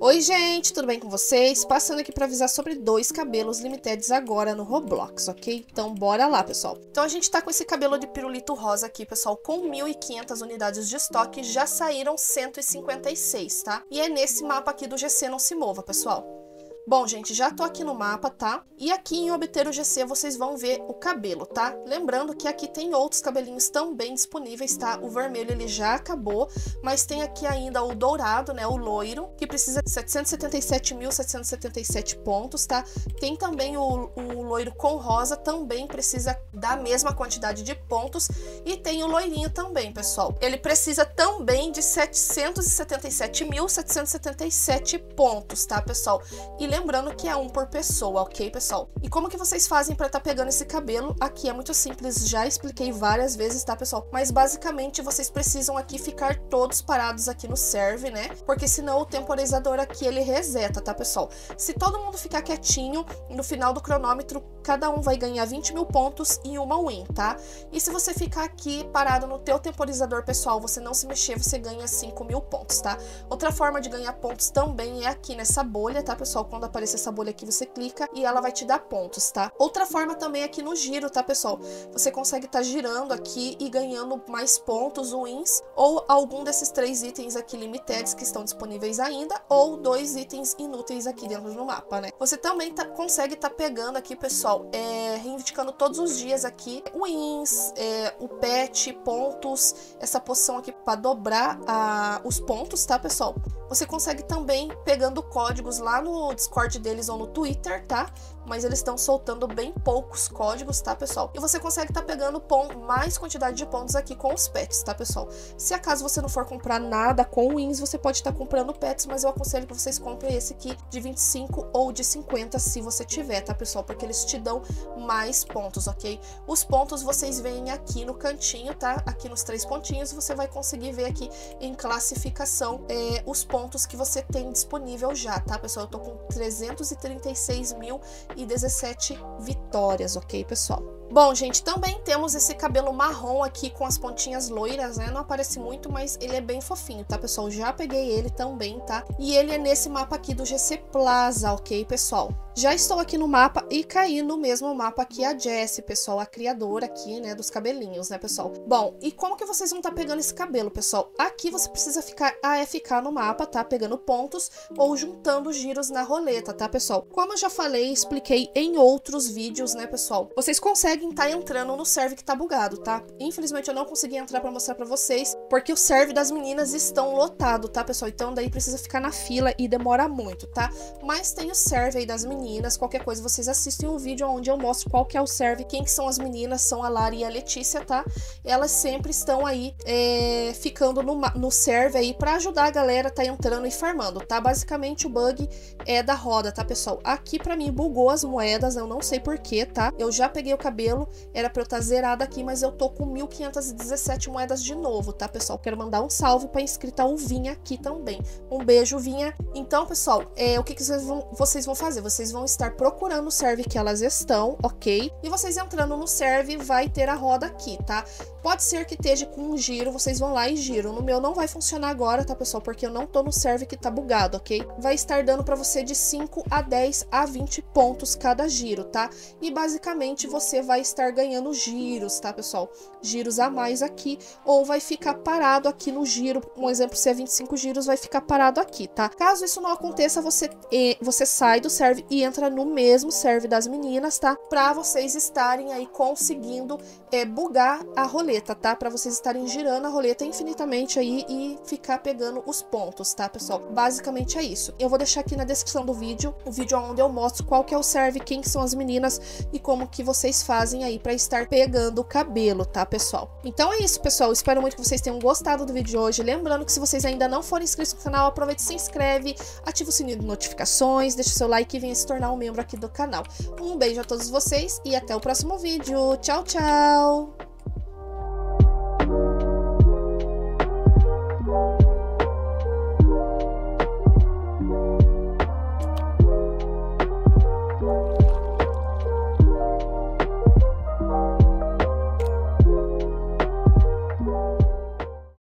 Oi gente, tudo bem com vocês? Passando aqui para avisar sobre dois cabelos limitados agora no Roblox, ok? Então bora lá, pessoal. Então a gente tá com esse cabelo de pirulito rosa aqui, pessoal, com 1.500 unidades de estoque, já saíram 156, tá? E é nesse mapa aqui do GC Não Se Mova, pessoal. Bom, gente, já tô aqui no mapa, tá? E aqui em obter o GC vocês vão ver o cabelo, tá? Lembrando que aqui tem outros cabelinhos também disponíveis, tá? O vermelho ele já acabou, mas tem aqui ainda o dourado, né? O loiro, que precisa de 777.777 pontos, tá? Tem também o, o loiro com rosa, também precisa da mesma quantidade de pontos. E tem o loirinho também, pessoal. Ele precisa também de 777.777 pontos, tá, pessoal? E lembrando que é um por pessoa, ok, pessoal? E como que vocês fazem para estar tá pegando esse cabelo? Aqui é muito simples, já expliquei várias vezes, tá, pessoal? Mas basicamente vocês precisam aqui ficar todos parados aqui no serve, né? Porque senão o temporizador aqui ele reseta, tá, pessoal? Se todo mundo ficar quietinho, no final do cronômetro, cada um vai ganhar 20 mil pontos e uma win, tá? E se você ficar aqui parado no teu temporizador, pessoal, você não se mexer, você ganha 5 mil pontos, tá? Outra forma de ganhar pontos também é aqui nessa bolha, tá, pessoal? Quando aparecer essa bolha aqui, você clica e ela vai te dar pontos, tá? Outra forma também é aqui no giro, tá, pessoal? Você consegue estar tá girando aqui e ganhando mais pontos, wins, ou algum desses três itens aqui limitados que estão disponíveis ainda, ou dois itens inúteis aqui dentro do mapa, né? Você também tá, consegue estar tá pegando aqui, pessoal, é, reivindicando todos os dias aqui wins, é, o pet, pontos, essa poção aqui para dobrar a, os pontos, tá, pessoal? Você consegue também pegando códigos lá no Discord deles ou no Twitter, tá? Mas eles estão soltando bem poucos códigos, tá, pessoal? E você consegue estar tá pegando mais quantidade de pontos aqui com os pets, tá, pessoal? Se acaso você não for comprar nada com wins, você pode estar tá comprando pets, mas eu aconselho que vocês comprem esse aqui de 25 ou de 50 se você tiver, tá, pessoal? Porque eles te dão mais pontos, ok? Os pontos vocês veem aqui no cantinho, tá? Aqui nos três pontinhos, você vai conseguir ver aqui em classificação é, os pontos pontos que você tem disponível já, tá, pessoal? Eu tô com 336.017 vitórias, ok, pessoal? Bom, gente, também temos esse cabelo marrom aqui com as pontinhas loiras, né? Não aparece muito, mas ele é bem fofinho, tá, pessoal? Já peguei ele também, tá? E ele é nesse mapa aqui do GC Plaza, ok, pessoal? Já estou aqui no mapa e caí no mesmo mapa que a Jessie, pessoal, a criadora aqui, né, dos cabelinhos, né, pessoal? Bom, e como que vocês vão estar tá pegando esse cabelo, pessoal? Aqui você precisa ficar AFK no mapa, tá? Pegando pontos ou juntando giros na roleta, tá, pessoal? Como eu já falei expliquei em outros vídeos, né, pessoal? Vocês conseguem conseguem estar tá entrando no serve que tá bugado, tá? Infelizmente eu não consegui entrar para mostrar para vocês, porque o serve das meninas estão lotado, tá, pessoal? Então daí precisa ficar na fila e demora muito, tá? Mas tem o serve aí das meninas, qualquer coisa vocês assistem um vídeo onde eu mostro qual que é o serve, quem que são as meninas, são a Lara e a Letícia, tá? Elas sempre estão aí é, ficando no, no serve aí para ajudar a galera tá entrando e farmando, tá? Basicamente o bug é da roda, tá, pessoal? Aqui para mim bugou as moedas, eu não sei porquê, tá? Eu já peguei o cabelo Era pra eu estar tá zerada aqui, mas eu tô com 1.517 moedas de novo, tá, pessoal? Quero mandar um salve pra inscrita Vinha aqui também. Um beijo, Vinha. Então, pessoal, é, o que, que vocês, vão, vocês vão fazer? Vocês vão estar procurando o serve que elas estão, ok? E vocês entrando no serve, vai ter a roda aqui, tá? Pode ser que esteja com um giro, vocês vão lá e giram. No meu não vai funcionar agora, tá, pessoal? Porque eu não tô no serve que tá bugado, ok? Vai estar dando pra você de 5 a 10 a 20 pontos cada giro, tá? E basicamente você vai estar ganhando giros, tá, pessoal? Giros a mais aqui, ou vai ficar parado aqui no giro. Um exemplo, se é 25 giros, vai ficar parado aqui, tá? Caso isso não aconteça, você, você sai do serve e entra no mesmo serve das meninas, tá? Pra vocês estarem aí conseguindo é, bugar a roleta, tá? Pra vocês estarem girando a roleta infinitamente aí e ficar pegando os pontos, tá, pessoal? Basicamente é isso. Eu vou deixar aqui na descrição do vídeo, o vídeo onde eu mostro qual que é o serve, quem que são as meninas e como que vocês fazem fazem aí para estar pegando o cabelo, tá, pessoal? Então é isso, pessoal. Espero muito que vocês tenham gostado do vídeo de hoje. Lembrando que se vocês ainda não forem inscritos no canal, aproveite e se inscreve, ativa o sininho de notificações, deixa o seu like e venha se tornar um membro aqui do canal. Um beijo a todos vocês e até o próximo vídeo. Tchau, tchau!